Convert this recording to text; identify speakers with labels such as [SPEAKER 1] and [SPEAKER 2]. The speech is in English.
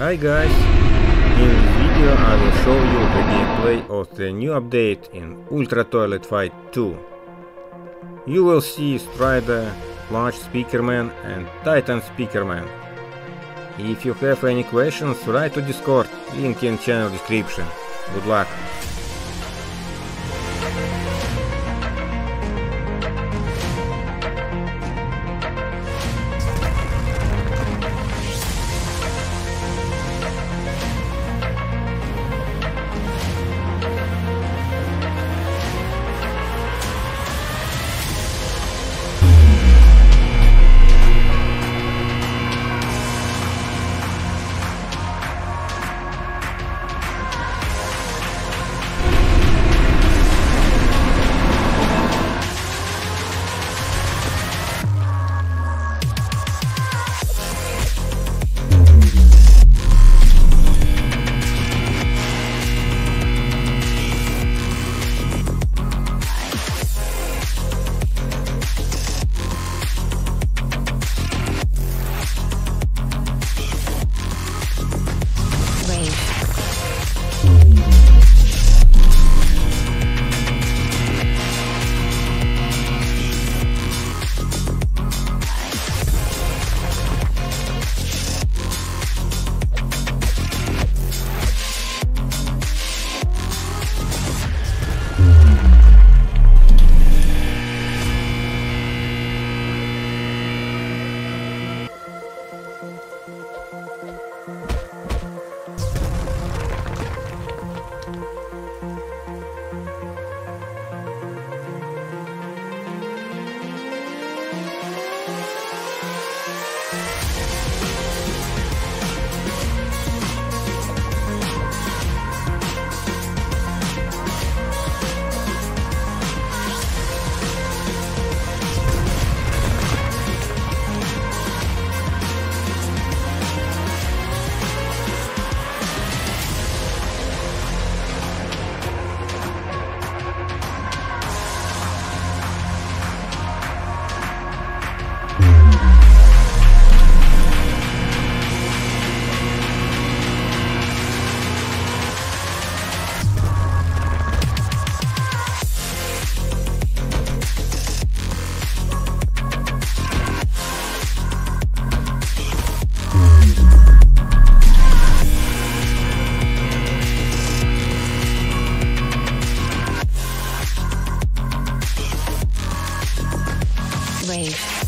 [SPEAKER 1] Hi guys! In this video I will show you the gameplay of the new update in Ultra Toilet Fight 2. You will see Strider, Large Speakerman and Titan Speakerman. If you have any questions, write to Discord, link in channel description. Good luck! Wave.